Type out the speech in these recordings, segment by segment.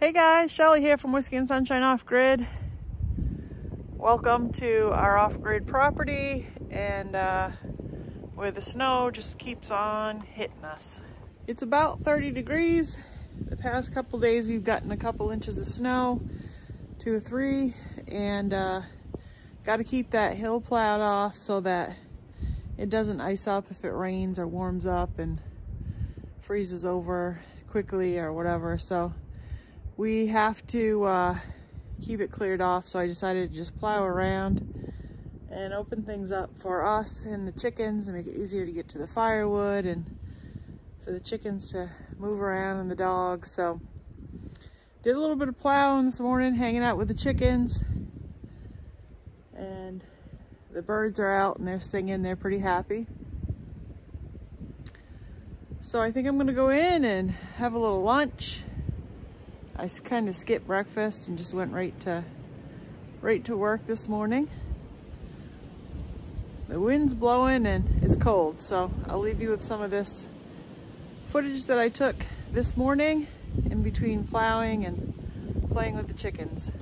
Hey guys, Shelly here from Whiskey and Sunshine Off Grid. Welcome to our off-grid property and uh, where the snow just keeps on hitting us. It's about 30 degrees. The past couple days we've gotten a couple inches of snow, two or three, and uh, got to keep that hill plowed off so that it doesn't ice up if it rains or warms up and freezes over quickly or whatever. So we have to uh, keep it cleared off. So I decided to just plow around and open things up for us and the chickens and make it easier to get to the firewood and for the chickens to move around and the dogs. So did a little bit of plowing this morning, hanging out with the chickens. And the birds are out and they're singing. They're pretty happy. So I think I'm gonna go in and have a little lunch I kind of skipped breakfast and just went right to right to work this morning. The wind's blowing and it's cold, so I'll leave you with some of this footage that I took this morning in between plowing and playing with the chickens.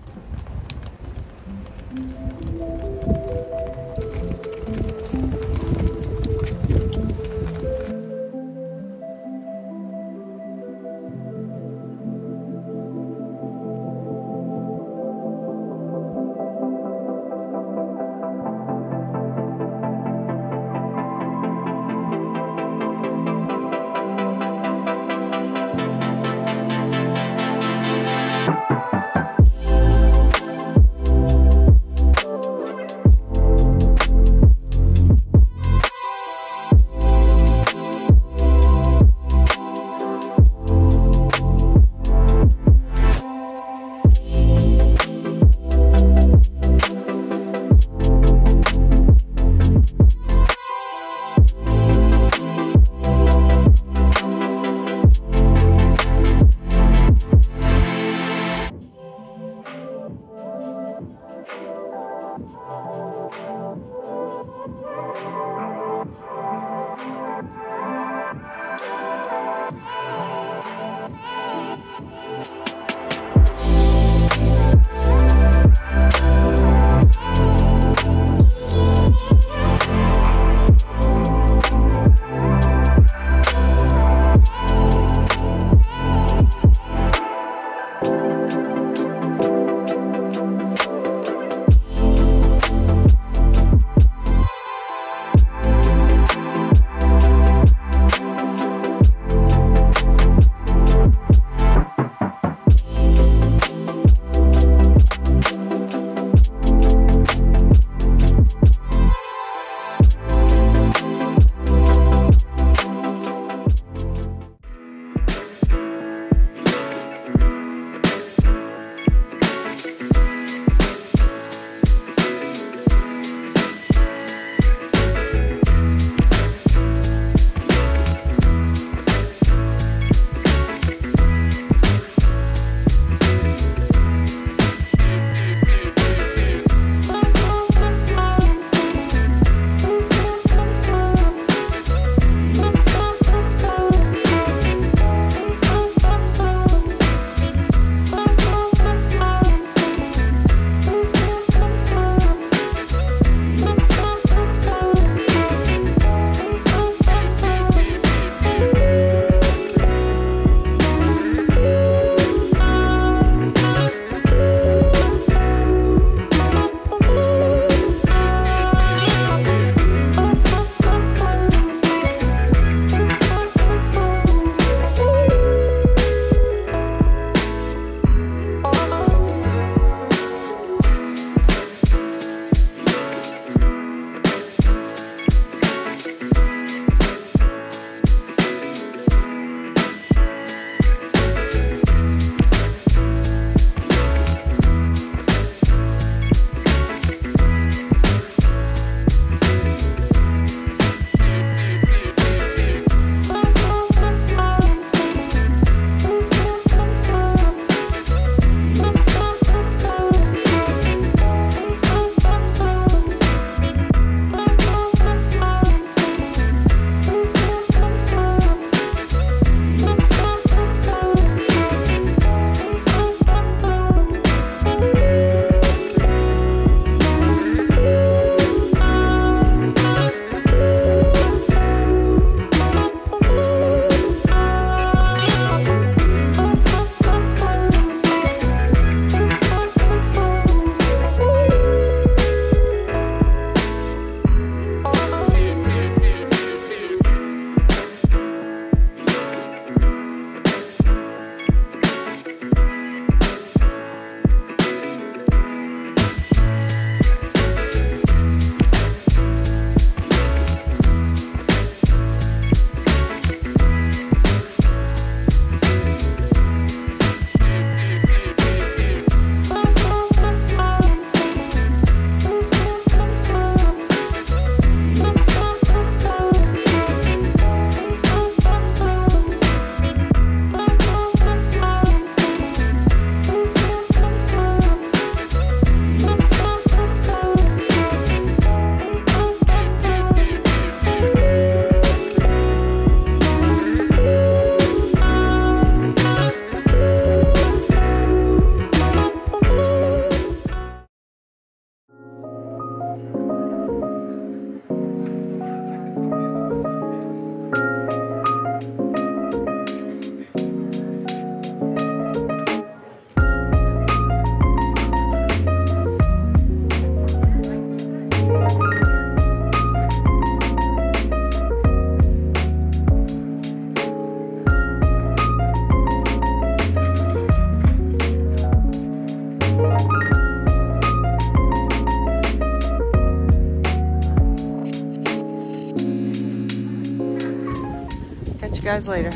Guys later.